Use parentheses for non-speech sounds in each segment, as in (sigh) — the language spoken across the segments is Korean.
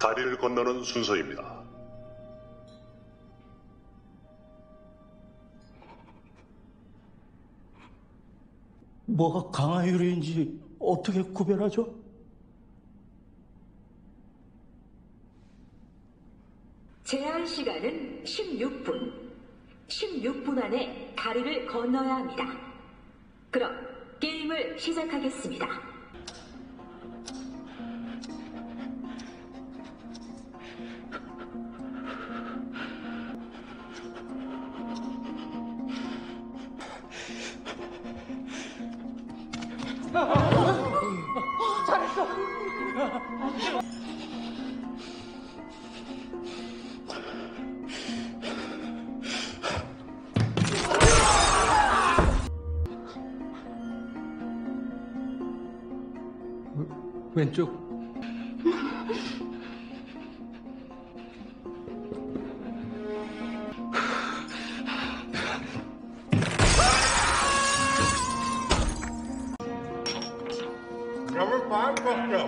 다리를 건너는 순서입니다. 뭐가 강화유리인지 어떻게 구별하죠? 제한 시간은 16분. 16분 안에 다리를 건너야 합니다. 그럼 게임을 시작하겠습니다. 왼쪽 Number five, fuck go.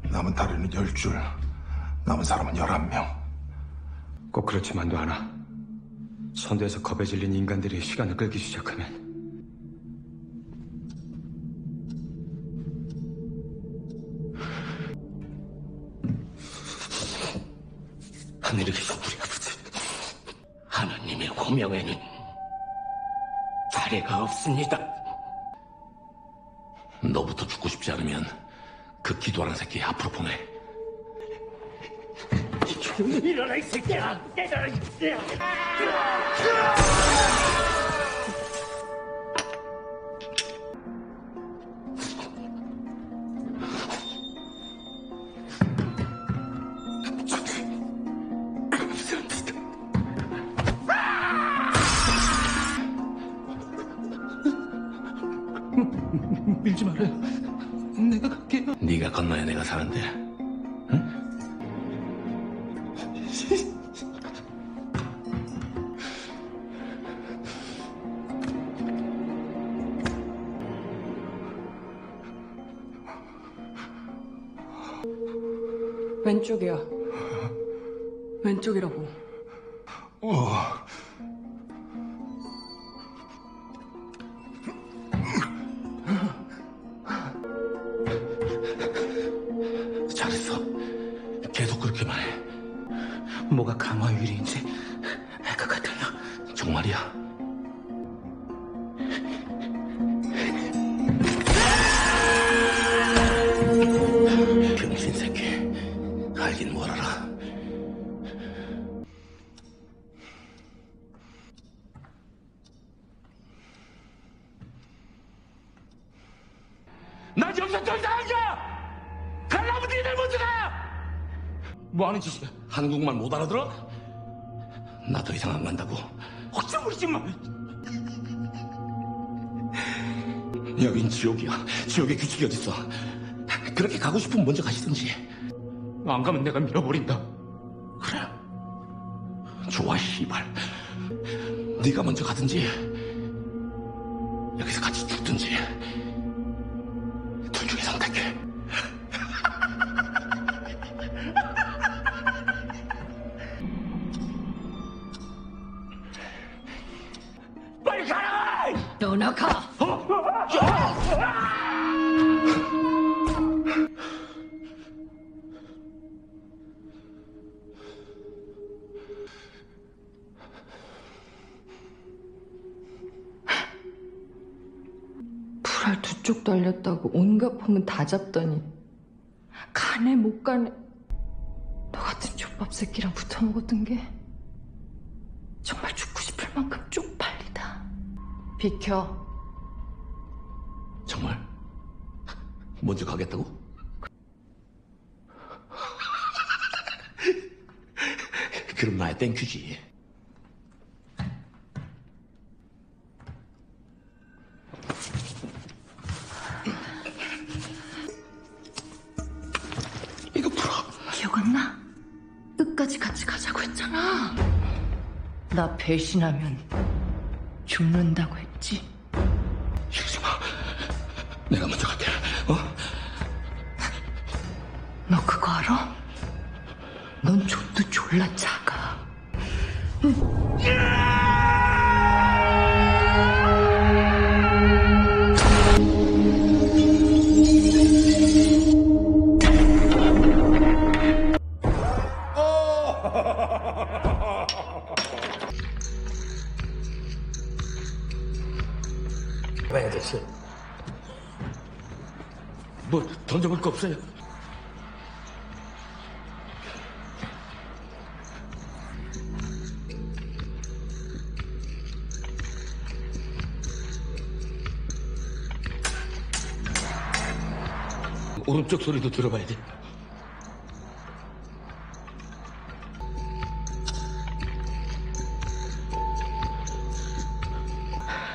(laughs) 남은 다리는 열 줄, 남은 사람은 열한 명. 꼭 그렇지만도 않아. 선두에서 겁에 질린 인간들이 시간을 끌기 시작하면 하늘에 계신 호명에는 자례가 없습니다. 너부터 죽고 싶지 않으면 그 기도하는 새끼 앞으로 보내. 일어나 이 새끼야! 일어나 이 새끼야! 밀지 말아요. 내가 갈게요. 네가 건너야 내가 사는데. 왼쪽이야. 왼쪽이라고. 잘했어. 뭐가 강화유리인지 알 것 같아요. 정말이야. 병신 새끼. 알긴 뭘 알아. 나 여기서 더 이상 안 가! 가려면 니들 먼저 가! 뭐 하는 짓이야? 한국말 못 알아들어? 나더 이상 안 간다고. 헛소리지 마. 여긴 지옥이야. 지옥의 규칙이 어딨어. 그렇게 가고 싶으면 먼저 가시든지. 안 가면 내가 밀어버린다. 그래. 좋아, 씨발. 네가 먼저 가든지 여기서 같이 죽든지 가! 불알 두 쪽 달렸다고 온갖 폼은 다 잡더니 가네 못 가네 너 같은 족밥 새끼랑 붙어 먹었던 게 정말 죽고 싶을 만큼 쪽팔리다 비켜 정말 먼저 가겠다고? 그럼 나의 땡큐지. 이거 풀어. 기억 안 나? 끝까지 같이 가자고 했잖아. 나 배신하면 죽는다고 했지. 이러지 마. 내가 먼저 갈게. 어? 너 그거 알아? 넌 족도 졸라 작아. (laughs) 가야 됐어. 뭐 던져볼 거 없어요? 오른쪽 소리도 들어봐야 돼.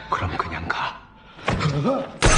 그럼 그냥 가. Huh?